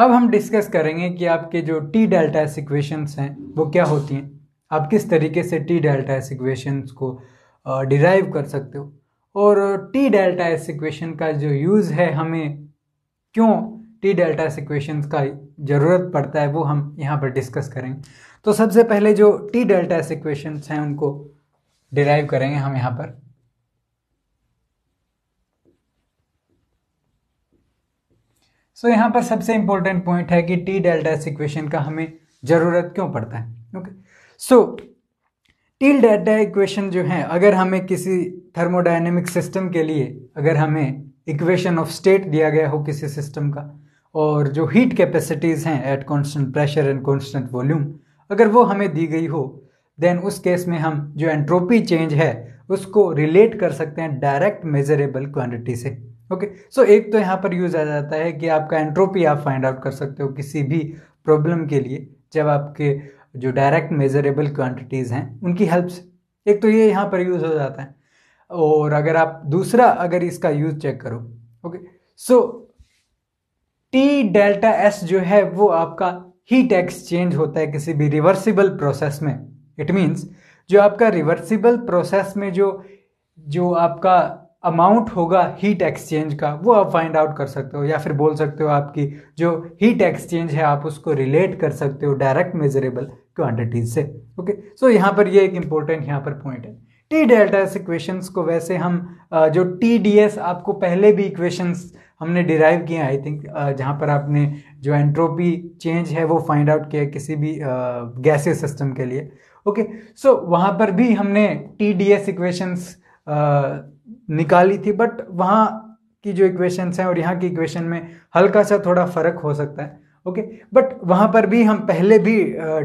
अब हम डिस्कस करेंगे कि आपके जो टी डेल्टा एस इक्वेशंस हैं, वो क्या होती हैं? आप किस तरीके से टी डेल्टा एस इक्वेशंस को डिराइव कर सकते हो? और टी डेल्टा एस इक्वेशन का जो यूज़ है, हमें क्यों टी डेल्टा एस इक्वेशंस का ज़रूरत पड़ता है, वो हम यहाँ पर डिस्कस करेंगे। तो सबसे पहले जो टी डेल्टा एस इक्वेशंस हैं, उनको डिराइव करेंगे हम यहाँ पर। सो so, यहाँ पर सबसे इंपॉर्टेंट पॉइंट है कि टी डेल्टा एस इक्वेशन का हमें ज़रूरत क्यों पड़ता है? Okay so T delta equation जो है अगर हमें किसी थर्मोडाइनेमिक सिस्टम के लिए अगर हमें इक्वेशन ऑफ़ स्टेट दिया गया हो किसी सिस्टम का और जो हीट कैपेसिटीज़ हैं at constant pressure and constant volume अगर वो हमें दी गई हो देन उस केस में हम जो एंट्रोपी चेंज है उसको रिलेट कर सकते हैं डायरेक्ट मेजरेबल क्वांटिटी से। ओके सो एक तो यहाँ पर यूज़ आ जाता है कि आपका एंट्रोपी आप फाइंड आउट कर सकते हो किसी भी प्रॉब्लम के लिए, जब आपके जो डायरेक्ट मेजरेबल क्वांटिटीज़ हैं, उनकी हेल्प से। एक तो ये यहाँ पर यूज़ हो जाता है। और अगर आप दूसरा अगर इसका यूज़ चेक करो okay so T delta S जो है, वो आपका हीट एक्सचेंज होता है किसी भी रिवर्सिबल प्रोसेस में। इट मीन्स जो आपका रिवर्सिबल प्रोसेस में जो जो आपका अमाउंट होगा हीट एक्सचेंज का वो आप फाइंड आउट कर सकते हो या फिर बोल सकते हो आपकी जो हीट एक्सचेंज है आप उसको रिलेट कर सकते हो डायरेक्ट मेजरेबल क्वांटिटीज से ओके सो? So, यहाँ पर ये एक इंपॉर्टेंट यहाँ पर पॉइंट है। टी डेल्टा एस इक्वेशंस को वैसे हम जो टी डी एस आपको पहले भी इक्वेशंस हमने डिराइव किए आई थिंक जहाँ पर आपने जो एंट्रोपी चेंज है वो फाइंड आउट किया किसी भी गैसेस सिस्टम के लिए। ओके सो वहाँ पर भी हमने टी डी एस इक्वेशंस निकाली थी बट वहाँ की जो इक्वेशंस हैं और यहाँ की इक्वेशन में हल्का सा थोड़ा फ़र्क हो सकता है ओके बट वहाँ पर भी हम पहले भी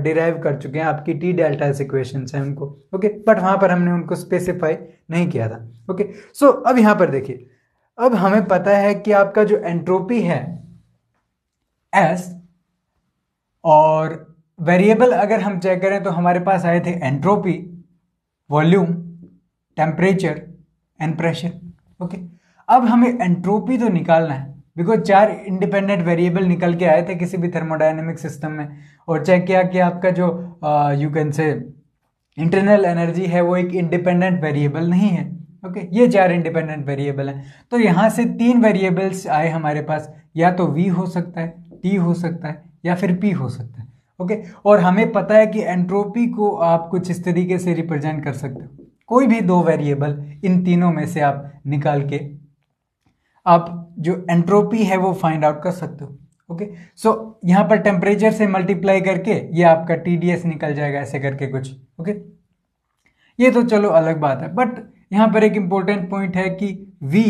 डिराइव कर चुके हैं, आपकी टी डेल्टा इक्वेशंस हैं उनको ओके बट वहाँ पर हमने उनको स्पेसिफाई नहीं किया था ओके सो अब यहाँ पर देखिए, अब हमें पता है कि आपका जो एंट्रोपी है एस और वेरिएबल अगर हम चेक करें तो हमारे पास आए थे entropy volume temperature and pressure okay अब हमें एंट्रोपी तो निकालना है बिकॉज़ चार इंडिपेंडेंट वेरिएबल निकल के आए थे किसी भी थर्मोडाइनमिक सिस्टम में और चेक किया कि आपका जो you can say internal energy है वो एक इंडिपेंडेंट वेरिएबल नहीं है। ओके okay, ये चार इंडिपेंडेंट वेरिएबल हैं। तो यहाँ से तीन वेरिएबल्स आए हमारे पास। या तो वी हो सकता है टी हो सकता है या फिर पी हो सकता है। Okay okay? और हमें पता है कि एंट्रोपी को आप कुछ इस तरीके से रिप्रेजेंट कर सकते हो। कोई भी दो वेरिएबल इन तीनों में से आप निकाल के आप जो एंट्रोपी है वो फाइंड आउट कर सकते हो ओके सो यहाँ पर टेम्परेचर से मल्टीप्लाई करके ये आपका टीडीएस निकल जाएगा ऐसे करके कुछ ओके okay? ये तो चलो अलग बात है बट यहाँ पर एक इंपॉर्टेंट पॉइंट है कि वी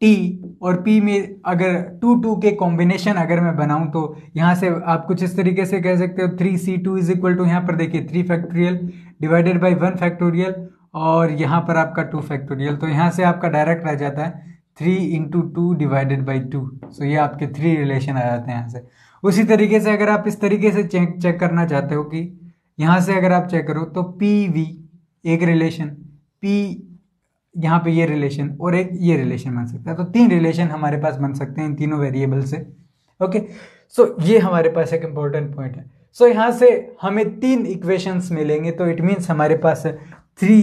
टी और पी में अगर टू टू के कॉम्बिनेशन अगर मैं बनाऊँ तो यहाँ से आप कुछ इस तरीके से कह सकते हो three C two is equal to यहाँ पर देखिए three factorial divided by one factorial और यहाँ पर आपका टू फैक्टोरियल तो यहाँ से आपका डायरेक्ट आ जाता है three into two divided by two so ये आपके थ्री रिलेशन आ जाते हैं यहाँ से। उसी तरीके से अगर आप इस तरीके से चेक चेक करना चाहते हो कि यहाँ से अगर आप चेक करो तो पी वी एक रिलेशन पी यहाँ पे ये रिलेशन और एक ये रिलेशन बन सकता है। तो तीन रिलेशन हमारे पास बन सकते हैं इन तीनों वेरिएबल से। ओके सो so, ये हमारे पास एक इंपॉर्टेंट पॉइंट है। सो so, यहाँ से हमें तीन इक्वेशंस मिलेंगे तो इट मीन्स हमारे पास थ्री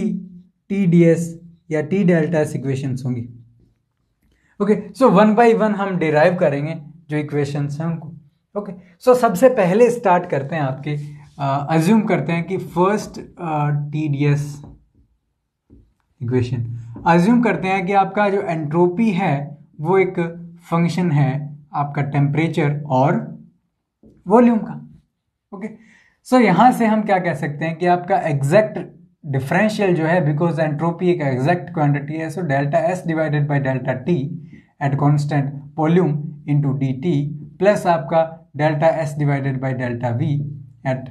टी डी एस या टी डेल्टा इक्वेशंस होंगी। Okay so one by one हम डिराइव करेंगे जो इक्वेशंस हैं उनको। ओके सो सबसे पहले स्टार्ट करते हैं आपके अज्यूम करते हैं कि first T D S equation. Assume करते हैं कि आपका जो एंट्रोपी है, वो एक फ़ंक्शन है आपका टेम्परेचर और वॉल्यूम का। ओके सो यहाँ से हम क्या कह सकते हैं कि आपका एग्जैक्ट डिफरेंशियल जो है बिकॉज़ एंट्रोपी एक एग्जैक्ट क्वांटिटी है so delta S divided by delta T at constant volume into D T plus आपका delta S divided by delta V at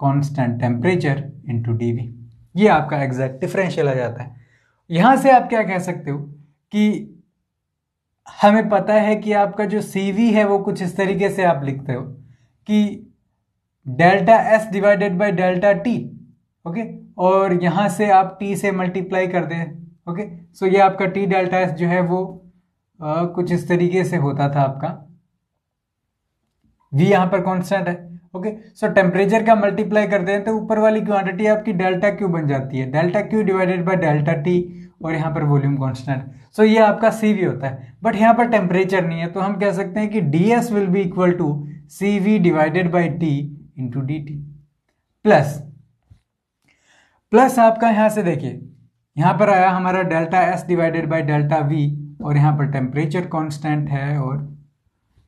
constant temperature into D V ये आपका exact differential आ जाता है। यहाँ से आप क्या कह सकते हो कि हमें पता है कि आपका जो सी वी है वो कुछ इस तरीके से आप लिखते हो कि delta S divided by delta T okay और यहाँ से आप टी से मल्टीप्लाई कर दें ओके सो ये आपका टी डेल्टा एस जो है वो आ, कुछ इस तरीके से होता था आपका। वी यहाँ पर कॉन्स्टेंट है। ओके सो टेम्परेचर का मल्टीप्लाई करते हैं तो ऊपर वाली क्वांटिटी आपकी डेल्टा क्यू बन जाती है। Delta Q divided by delta T और यहाँ पर वॉल्यूम कांस्टेंट सो ये आपका सी वी होता है। बट यहाँ पर टेम्परेचर नहीं है तो हम कह सकते हैं कि D S will be equal to C V divided by T into D T plus plus आपका यहाँ से देखिए, यहाँ पर आया हमारा delta S divided by delta V और यहाँ पर टेम्परेचर कांस्टेंट है और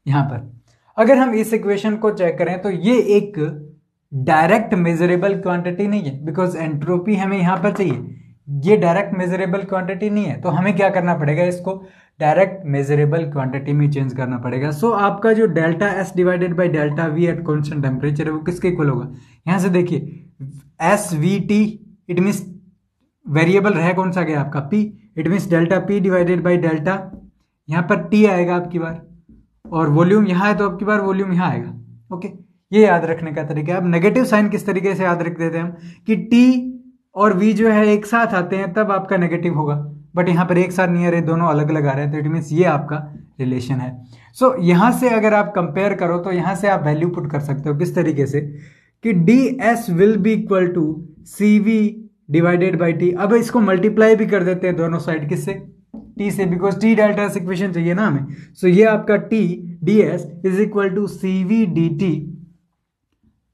यहाँ पर। अगर हम इस इक्वेशन को चेक करें तो ये एक डायरेक्ट मेजरेबल क्वांटिटी नहीं है बिकॉज़ एंट्रोपी हमें यहाँ पर चाहिए। ये डायरेक्ट मेजरेबल क्वांटिटी नहीं है तो हमें क्या करना पड़ेगा इसको? डायरेक्ट मेजरेबल क्वांटिटी में चेंज करना पड़ेगा। सो so, आपका जो delta S divided by delta V at constant temperature है वो किसके इक्वल होगा? यहाँ से देखिए S V T it means variable रह कौन सा गया आपका? P it means delta P divided by delta यहाँ पर टी आएगा आपकी बार। और वॉल्यूम यहाँ है तो आपकी बार वॉल्यूम यहाँ आएगा। ओके? ये याद रखने का तरीका है। अब नेगेटिव साइन किस तरीके से याद रख देते हैं हम? कि टी और वी जो है एक साथ आते हैं तब आपका नेगेटिव होगा। बट यहाँ पर एक साथ नहीं आ रहे दोनों अलग अलग आ रहे हैं तो इट मीन्स ये आपका रिलेशन है। सो so, यहाँ से अगर आप कंपेयर करो तो यहाँ से आप वैल्यू पुट कर सकते हो। किस तरीके से? कि D S will be equal to C V divided by T अब इसको मल्टीप्लाई भी कर देते हैं दोनों साइड किससे? टी से because T delta S equation चाहिए ना हमें। सो so, ये आपका T D S is equal to C V D T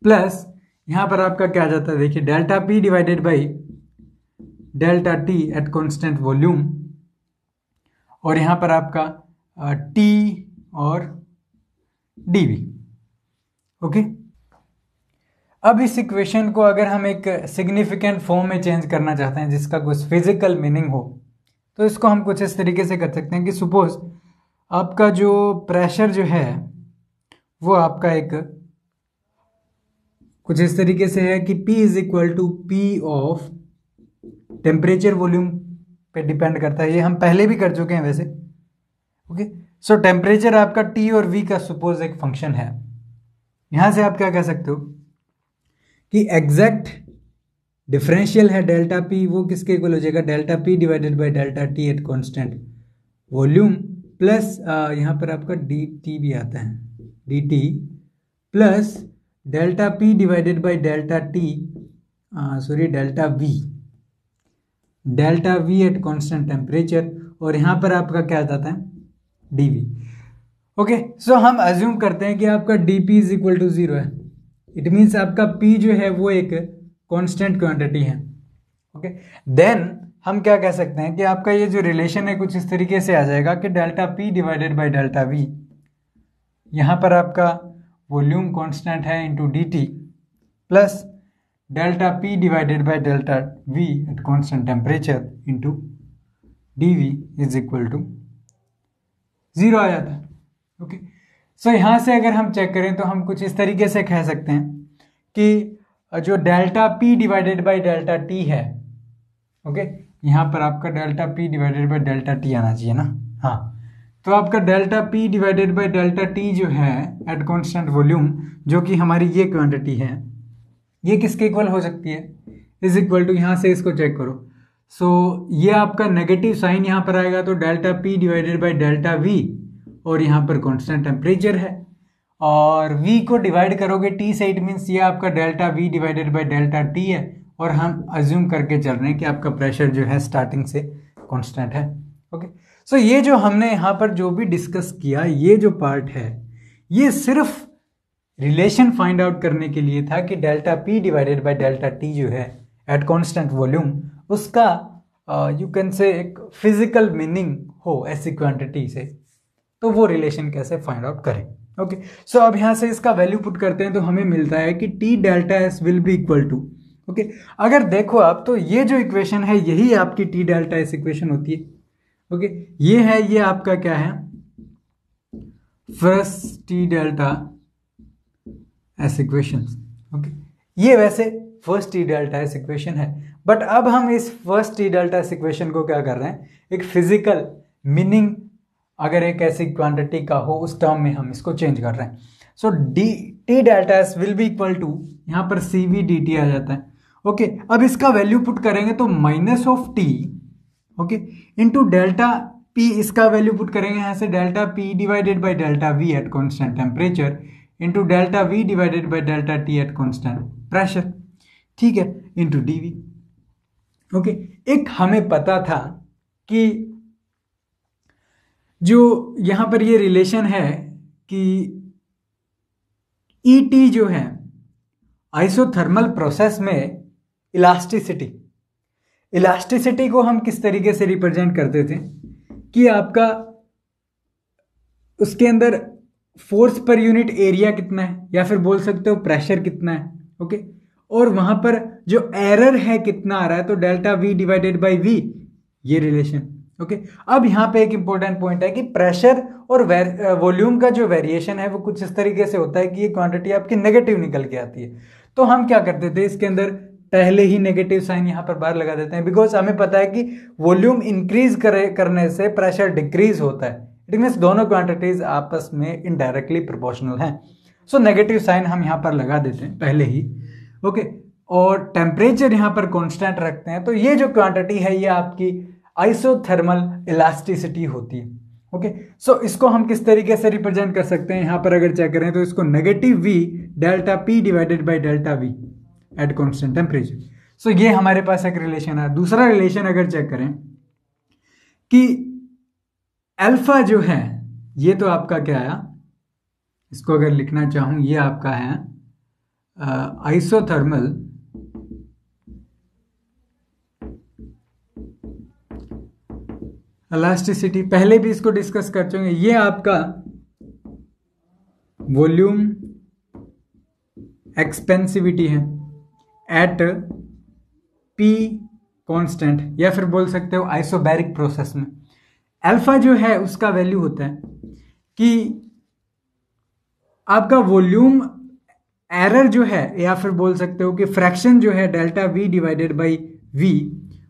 plus यहाँ पर आपका क्या जाता है? देखिए delta P divided by delta T at constant volume और यहाँ पर आपका टी और डी वी ओके अब इस इक्वेशन को अगर हम एक सिग्निफिकेंट फॉर्म में चेंज करना चाहते हैं जिसका कुछ फ़िज़िकल मीनिंग हो तो इसको हम कुछ इस तरीके से कर सकते हैं कि सपोज़ आपका जो प्रेशर जो है, वो आपका एक कुछ इस तरीके से है कि P is equal to P of temperature volume पे डिपेंड करता है। ये हम पहले भी कर चुके हैं वैसे। ओके सो टेम्परेचर आपका T और V का सपोज़ एक फ़ंक्शन है। यहाँ से आप क्या कह सकते हो? कि एग्जैक्ट डिफरेंशियल है डेल्टा पी वो किसके इक्वल हो जाएगा? Delta P divided by delta T at constant volume plus यहाँ पर आपका डी टी भी आता है। D T plus delta P divided by delta T sorry delta V delta V at constant temperature और यहाँ पर आपका क्या जाता है? डी वी ओके सो हम अज्यूम करते हैं कि आपका D P is equal to zero है। इट मीन्स आपका पी जो है वो एक कॉन्स्टेंट क्वांटिटी है ओके देन हम क्या कह सकते हैं कि आपका ये जो रिलेशन है कुछ इस तरीके से आ जाएगा कि delta P divided by delta V यहाँ पर आपका वॉल्यूम कांस्टेंट है into D T plus delta P divided by delta V at constant temperature into D V is equal to zero आ जाता है ओके सो यहाँ से अगर हम चेक करें तो हम कुछ इस तरीके से कह सकते हैं कि जो delta P divided by delta T है ओके यहाँ पर आपका delta P divided by delta T आना चाहिए ना? हाँ। तो आपका delta P divided by delta T जो है एट कॉन्स्टेंट वॉल्यूम जो कि हमारी ये क्वांटिटी है ये किसके इक्वल हो सकती है? इज़ इक्वल टू यहाँ से इसको चेक करो। सो so, ये आपका नेगेटिव साइन यहाँ पर आएगा तो delta P divided by delta V और यहाँ पर कॉन्स्टेंट टेम्परेचर है। और v को डिवाइड करोगे t से इट मीन्स ये आपका delta v divided by delta T है और हम अज्यूम करके चल रहे हैं कि आपका प्रेशर जो है स्टार्टिंग से कॉन्स्टेंट है। Okay okay? सो so, ये जो हमने यहाँ पर जो भी डिस्कस किया ये जो पार्ट है ये सिर्फ़ रिलेशन फाइंड आउट करने के लिए था कि delta P divided by delta T जो है एट कॉन्स्टेंट वॉल्यूम उसका यू कैन से एक फ़िज़िकल मीनिंग हो ऐसी क्वांटिटी से। तो वो रिलेशन कैसे फाइंड आउट करें? ओके सो अब यहाँ से इसका वैल्यू पुट करते हैं तो हमें मिलता है कि T delta S will be equal to okay अगर देखो आप तो ये जो इक्वेशन है, यही आपकी टी डेल्टा एस इक्वेशन होती है ओके ये है, ये आपका क्या है? First T delta S equation okay ये वैसे first T delta S equation है बट अब हम इस first T delta S equation को क्या कर रहे हैं? एक फ़िज़िकल मीनिंग अगर एक ऐसी क्वांटिटी का हो उस टर्म में हम इसको चेंज कर रहे हैं। So D T delta S will be equal to यहाँ पर सी वी डी टी आ जाता है। ओके okay, अब इसका वैल्यू पुट करेंगे तो minus of T okay into delta P इसका वैल्यू पुट करेंगे यहाँ से delta P divided by delta V at constant temperature into delta V divided by delta T at constant pressure ठीक है इंटू डी वी ओके एक हमें पता था कि जो यहाँ पर ये रिलेशन है कि ई e टी जो है आइसोथर्मल प्रोसेस में इलास्टिसिटी इलास्टिसिटी को हम किस तरीके से रिप्रेजेंट करते थे? कि आपका उसके अंदर फोर्स पर यूनिट एरिया कितना है, या फिर बोल सकते हो प्रेशर कितना है ओके और वहाँ पर जो एरर है कितना आ रहा है तो delta V divided by V ये रिलेशन ओके अब यहाँ पे एक इंपॉर्टेंट पॉइंट है कि प्रेशर और वॉल्यूम का जो वेरिएशन है वो कुछ इस तरीके से होता है कि ये क्वांटिटी आपकी नेगेटिव निकल के आती है। तो हम क्या करते थे? इसके अंदर पहले ही नेगेटिव साइन यहाँ पर बाहर लगा देते हैं बिकॉज़ हमें पता है कि वॉल्यूम इंक्रीज करे, करने से प्रेशर डिक्रीज होता है। इट मीन्स दोनों क्वांटिटीज आपस में इनडायरेक्टली प्रोपोर्शनल हैं। सो नेगेटिव साइन हम यहाँ पर लगा देते हैं पहले ही। Okay okay? और टेम्परेचर यहाँ पर कॉन्स्टेंट रखते हैं। तो ये जो क्वांटिटी है, ये आपकी आइसोथर्मल इलास्टिसिटी होती है ओके सो so, इसको हम किस तरीके से रिप्रेजेंट कर सकते हैं? यहाँ पर अगर चेक करें तो इसको negative V delta P divided by delta V at constant temperature so ये हमारे पास एक रिलेशन है। दूसरा रिलेशन अगर चेक करें कि अल्फ़ा जो है ये तो आपका क्या आया? इसको अगर लिखना चाहूँ ये आपका है आइसोथर्मल इलास्टिसिटी पहले भी इसको डिस्कस कर चुके ये आपका वॉल्यूम एक्सपेंसिविटी है। एट पी कांस्टेंट या फिर बोल सकते हो आइसोबैरिक प्रोसेस में। अल्फ़ा जो है, उसका वैल्यू होता है कि आपका वॉल्यूम एरर जो है, या फिर बोल सकते हो कि फ्रैक्शन जो है delta V divided by V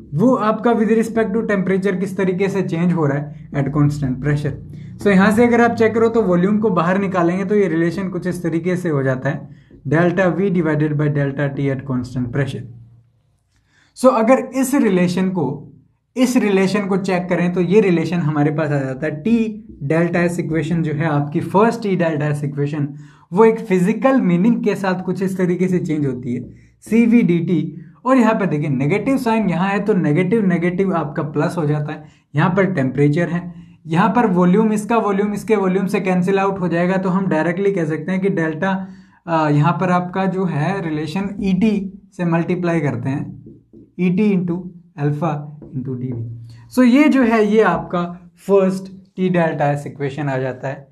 वो आपका विद रिस्पेक्ट टू टेम्परेचर किस तरीके से चेंज हो रहा है एट कॉन्स्टेंट प्रेशर सो यहाँ से अगर आप चेक करो तो वॉल्यूम को बाहर निकालेंगे तो ये रिलेशन कुछ इस तरीके से हो जाता है delta V divided by delta T at constant pressure so अगर इस रिलेशन को, इस रिलेशन को चेक करें तो ये रिलेशन हमारे पास आ जाता है टी डेल्टा एस इक्वेशन जो है आपकी first T delta S equation वो एक फ़िज़िकल मीनिंग के साथ कुछ इस तरीके से चेंज होती है. सी वी डी टी और यहाँ पर देखिए नेगेटिव साइन यहाँ है तो नेगेटिव नेगेटिव आपका प्लस हो जाता है। यहाँ पर टेम्परेचर है। यहाँ पर वॉल्यूम इसका वॉल्यूम इसके वॉल्यूम से कैंसिल आउट हो जाएगा। तो हम डायरेक्टली कह सकते हैं कि डेल्टा यहाँ पर आपका जो है रिलेशन ई टी से मल्टीप्लाई करते हैं। E T into alpha into D V so ये जो है, ये आपका first T delta S equation आ जाता है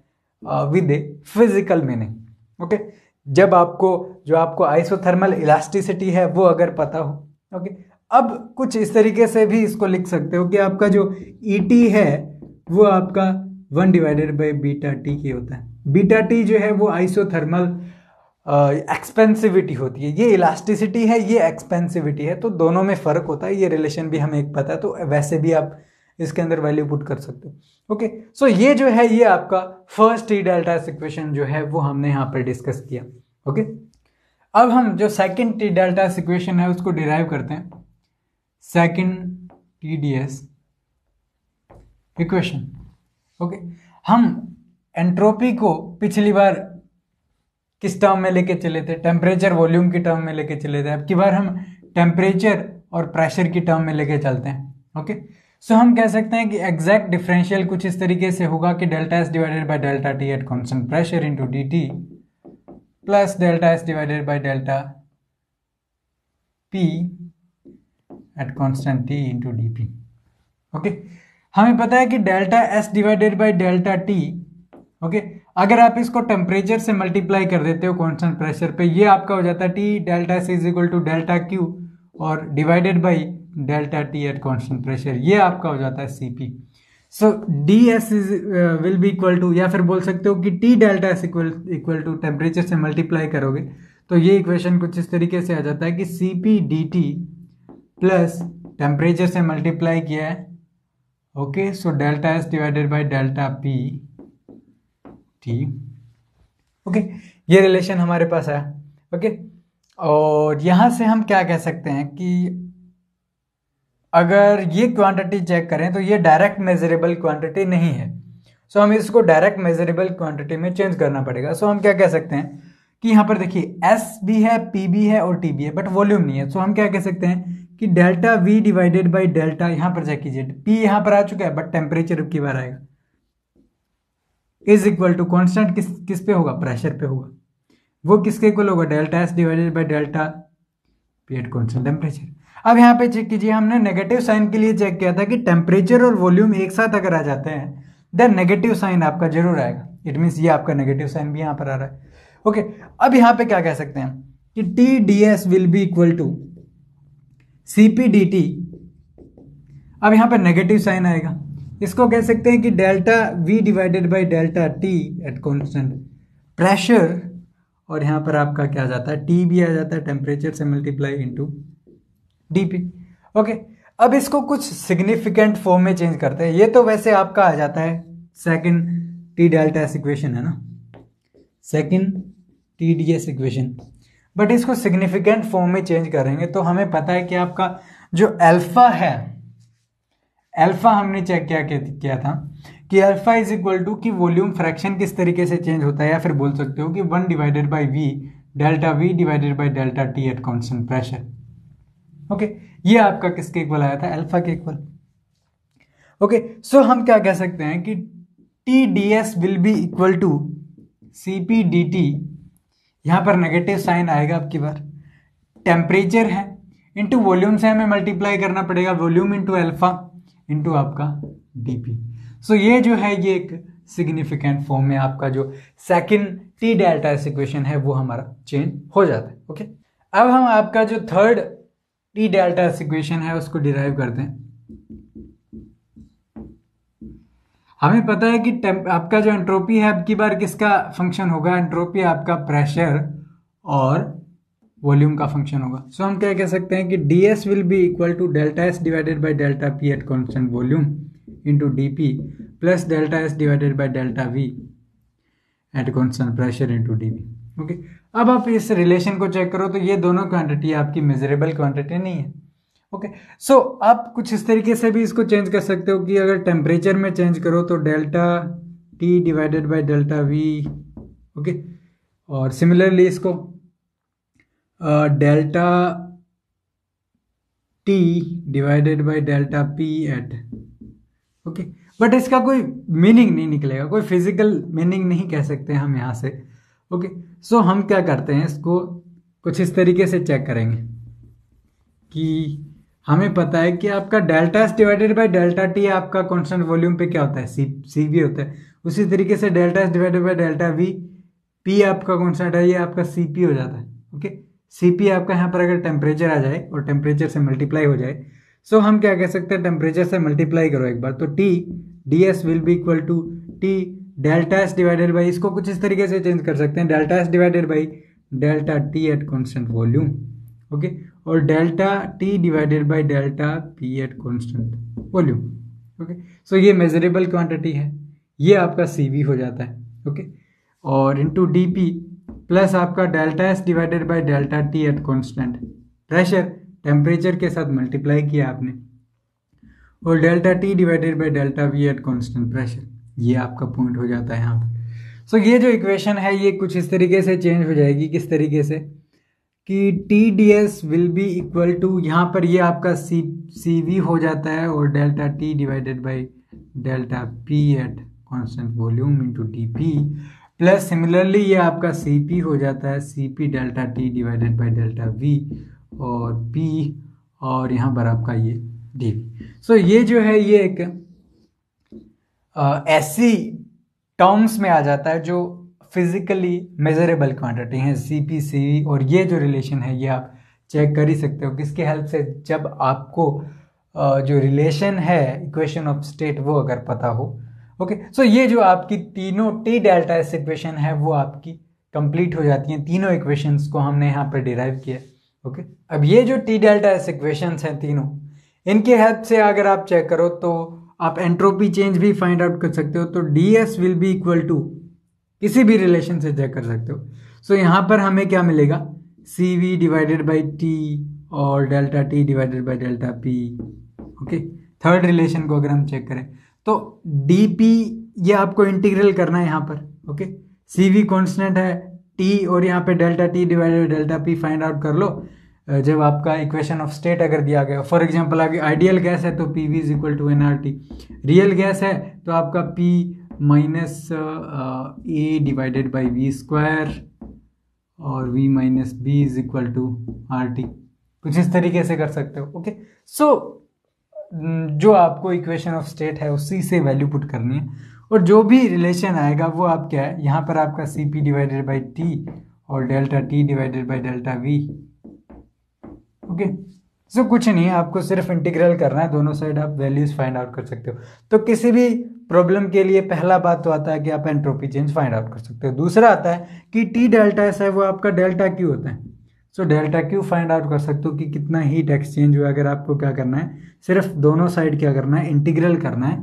with a physical meaning okay जब आपको जो आपको आइसोथर्मल इलास्टिसिटी है वो अगर पता हो ओके अब कुछ इस तरीके से भी इसको लिख सकते हो कि आपका जो ई e टी है वो आपका one divided by beta T की होता है। बीटा टी जो है वो आइसोथर्मल एक्सपेंसिविटी uh, होती है। ये इलास्टिसिटी है ये एक्सपेंसिविटी है तो दोनों में फ़र्क होता है। ये रिलेशन भी हमें एक पता है तो वैसे भी आप इसके अंदर वैल्यू पुट कर सकते हो। ओके सो ये जो है ये आपका फ़र्स्ट ई डेल्टा इक्वेशन जो है वो हमने यहाँ पर डिस्कस किया। ओके अब हम जो सेकंड टी डेल्टा इक्वेशन है, उसको डिराइव करते हैं। Second T D S equation okay हम एंट्रोपी को पिछली बार किस टर्म में लेके चले थे? टेम्परेचर वॉल्यूम की टर्म में लेके चले थे। अब की बार हम टेम्परेचर और प्रेशर की टर्म में लेके चलते हैं। ओके सो हम कह सकते हैं कि एग्जैक्ट डिफरेंशियल कुछ इस तरीके से होगा कि delta S divided by delta T at constant pressure into D T plus delta S divided by delta P at constant T into D P okay हमें पता है कि delta S divided by delta T okay अगर आप इसको temperature से multiply कर देते हो कॉन्स्टेंट प्रेशर पे, ये आपका हो जाता है T delta S is equal to delta Q और divided by delta T at constant pressure ये आपका हो जाता है C P so D S is will be equal to या फिर बोल सकते हो कि T delta S equal equal to temperature से मल्टीप्लाई करोगे तो ये इक्वेशन कुछ इस तरीके से आ जाता है कि C P D T plus temperature से मल्टीप्लाई किया है okay so delta S divided by delta P T okay ये रिलेशन हमारे पास है ओके okay? और यहाँ से हम क्या कह सकते हैं कि अगर ये क्वांटिटी चेक करें तो ये डायरेक्ट मेजरेबल क्वांटिटी नहीं है। सो हमें इसको डायरेक्ट मेजरेबल क्वांटिटी में चेंज करना पड़ेगा। सो हम क्या कह सकते हैं कि यहाँ पर देखिए एस भी है पी भी है और टी भी है बट वॉल्यूम नहीं है। सो हम क्या कह सकते हैं कि delta V divided by delta यहाँ पर चेक कीजिए। पी यहाँ पर आ चुका है बट टेम्परेचर की बार आएगा। इज़ इक्वल टू कॉन्स्टेंट किस किस पे होगा? प्रेशर पे होगा। वो किसके इक्वल होगा? Delta S divided by delta P at constant temperature अब यहाँ पे चेक कीजिए, हमने नेगेटिव साइन के लिए चेक किया था कि टेम्परेचर और वॉल्यूम एक साथ अगर आ जाते हैं देन नेगेटिव साइन आपका ज़रूर आएगा। इट मीन्स ये आपका नेगेटिव साइन भी यहाँ पर आ रहा है। ओके अब यहाँ पे क्या कह सकते हैं कि T D S will be equal to C P D T अब यहाँ पर नेगेटिव साइन आएगा। इसको कह सकते हैं कि delta V divided by delta T at constant pressure और यहाँ पर आपका क्या जाता है टी भी आ जाता है टेम्परेचर से multiply into D P okay अब इसको कुछ सिग्निफिकेंट फॉर्म में चेंज करते हैं। ये तो वैसे आपका आ जाता है। Second T delta S equation है ना? Second T D S equation but इसको सिग्निफिकेंट फॉर्म में चेंज करेंगे तो हमें पता है कि आपका जो अल्फ़ा है अल्फ़ा हमने चेक किया किया था कि अल्फ़ा इज़ इक्वल टू कि वॉल्यूम फ्रैक्शन किस तरीके से चेंज होता है या फिर बोल सकते हो कि one divided by V delta V divided by delta T at constant pressure okay ये आपका किसके इक्वल आया था? अल्फ़ा के इक्वल ओके सो हम क्या कह सकते हैं कि T D S will be equal to C P D T यहाँ पर नेगेटिव साइन आएगा आपकी बार. टेम्परेचर है. इंटू वॉल्यूम से हमें मल्टीप्लाई करना पड़ेगा. वॉल्यूम इंटू एल्फा इंटू आपका डीपी सो ये जो है, ये एक सिग्निफिकेंट फॉर्म में आपका जो सेकंड टी डेल्टा इक्वेशन है, वो हमारा चेंज हो जाता है. ओके अब हम आपका जो थर्ड टी डेल्टा इक्वेशन है उसको डिराइव करते हैं। हमें पता है कि आपका जो एंट्रोपी है अब की बार किसका फ़ंक्शन होगा? एंट्रोपी आपका प्रेशर और वॉल्यूम का फ़ंक्शन होगा। सो so, हम क्या कह सकते हैं कि D S will be equal to delta S divided by delta P at constant volume into D P plus delta S divided by delta V at constant pressure into D V okay? अब आप इस relation को check करो तो ये दोनों quantity आपकी measurable quantity नहीं है। ओके? सो so, आप कुछ इस तरीके से भी इसको चेंज कर सकते हो कि अगर टेम्परेचर में चेंज करो तो delta T divided by delta V okay? और सिमिलरली इसको delta T divided by delta P at okay? But इसका कोई मीनिंग नहीं निकलेगा कोई फ़िज़िकल मीनिंग नहीं कह सकते हम यहाँ से। ओके सो हम क्या करते हैं, इसको कुछ इस तरीके से चेक करेंगे कि हमें पता है कि आपका delta S divided by delta T आपका कॉन्स्टेंट वॉल्यूम पे क्या होता है? सी सी वी होता है। उसी तरीके से delta S divided by delta V P आपका कॉन्स्टेंट है, ये आपका सी पी हो जाता है। ओके सी पी आपका यहाँ पर अगर टेम्परेचर आ जाए और टेम्परेचर से मल्टीप्लाई हो जाए सो हम क्या कह सकते हैं टेम्परेचर से मल्टीप्लाई करो एक बार। तो T D S will be equal to T delta S divided by, इसको कुछ इस तरीके से चेंज कर सकते हैं। Delta S divided by delta T at constant volume, okay? और delta T divided by delta P at constant volume, okay? So ये मेजरेबल क्वांटिटी है। ये आपका सी वी हो जाता है, ओके? okay? और इंटू डी पी प्लस आपका delta S divided by delta T at constant pressure temperature के साथ मल्टीप्लाई किया आपने। और delta T divided by delta V at constant pressure ये आपका पॉइंट हो जाता है यहाँ पर सो ये जो इक्वेशन है, ये कुछ इस तरीके से चेंज हो जाएगी, किस तरीके से? कि T D S will be equal to यहाँ पर ये आपका सी सी वी हो जाता है और delta T divided by delta P at constant volume into D P plus similarly ये आपका सी पी हो जाता है C P delta T divided by delta V और पी और यहाँ पर आपका ये डी वी सो ये जो है, ये एक ऐसी टर्म्स में आ जाता है जो फिजिकली मेजरेबल क्वांटिटी है सी पी सी और ये जो रिलेशन है ये आप चेक कर ही सकते हो किसके हेल्प से जब आपको जो रिलेशन है इक्वेशन ऑफ़ स्टेट वो अगर पता हो ओके okay, सो so ये जो आपकी तीनों टी डेल्टा एस इक्वेशन है वो आपकी कंप्लीट हो जाती हैं तीनों इक्वेशंस को हमने यहाँ पर डिराइव किया ओके okay? अब ये जो टी डेल्टा एस इक्वेशंस हैं तीनों इनके हेल्प से अगर आप चेक करो तो आप एंट्रोपी चेंज भी फाइंड आउट कर सकते हो तो D S will be equal to किसी भी रिलेशन से चेक कर सकते हो। सो so, यहाँ पर हमें क्या मिलेगा? C V divided by T और delta T divided by delta P okay third relation को अगर हम चेक करें तो डी पी ये आपको इंटीग्रल करना है यहाँ पर ओके सी वी कॉन्स्टेंट है टी और यहाँ पे delta T divided delta P find out कर लो। जब आपका इक्वेशन ऑफ़ स्टेट अगर दिया गया फॉर एग्जांपल आगे आइडियल गैस है तो P V is equal to N R T real gas है तो आपका P minus A divided by V square और V minus B is equal to R T कुछ इस तरीके से कर सकते हो ओके सो जो आपको इक्वेशन ऑफ़ स्टेट है उसी से वैल्यू पुट करनी है। और जो भी रिलेशन आएगा वो आप क्या है? यहाँ पर आपका C P divided by T और delta T divided by delta V okay? So कुछ नहीं है आपको सिर्फ़ इंटीग्रल करना है, दोनों साइड आप वैल्यूज़ फाइंड आउट कर सकते हो। तो किसी भी प्रॉब्लम के लिए पहला बात तो आता है कि आप एंट्रोपी चेंज फाइंड आउट कर सकते हो। दूसरा आता है कि टी डेल्टा ऐसा है, वो आपका डेल्टा क्यू होता है। So delta Q find out कर सकते हो कि कितना हीट एक्सचेंज हुआ अगर आपको क्या करना है, सिर्फ़ दोनों साइड क्या करना है इंटीग्रल करना है।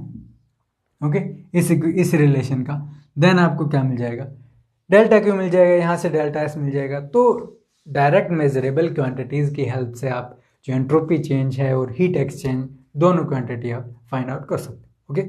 ओके? इस इस रिलेशन का। देन आपको क्या मिल जाएगा? डेल्टा क्यू मिल जाएगा, यहाँ से डेल्टा एस मिल जाएगा। तो डायरेक्ट मेजरेबल क्वांटिटीज़ की हेल्प से आप जो एंट्रोपी चेंज है और हीट एक्सचेंज दोनों क्वांटिटी आप फाइंड आउट कर सकते ओके